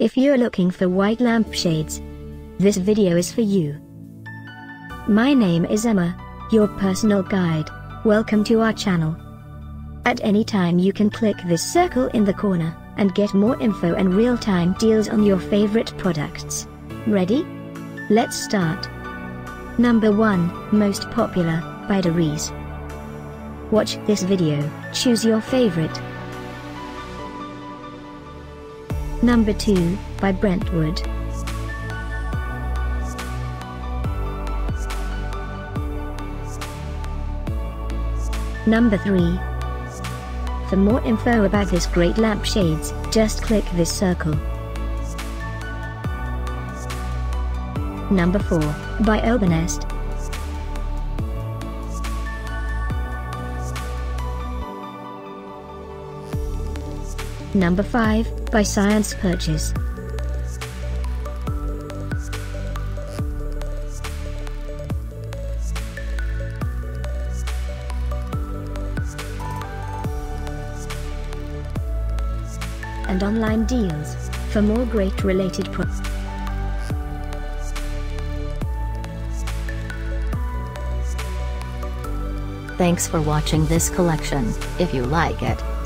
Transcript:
If you're looking for white lampshades, this video is for you. My name is Emma, your personal guide. Welcome to our channel. At any time you can click this circle in the corner, and get more info and real-time deals on your favorite products. Ready? Let's start. Number 1, Most Popular, by Darice. Watch this video, choose your favorite. Number 2, by Brentwood. Number 3. For more info about this great lampshades, just click this circle. Number 4, by Urbanest. Number 5, by Science Purchase. And online deals, for more great related products. Thanks for watching this collection. If you like it,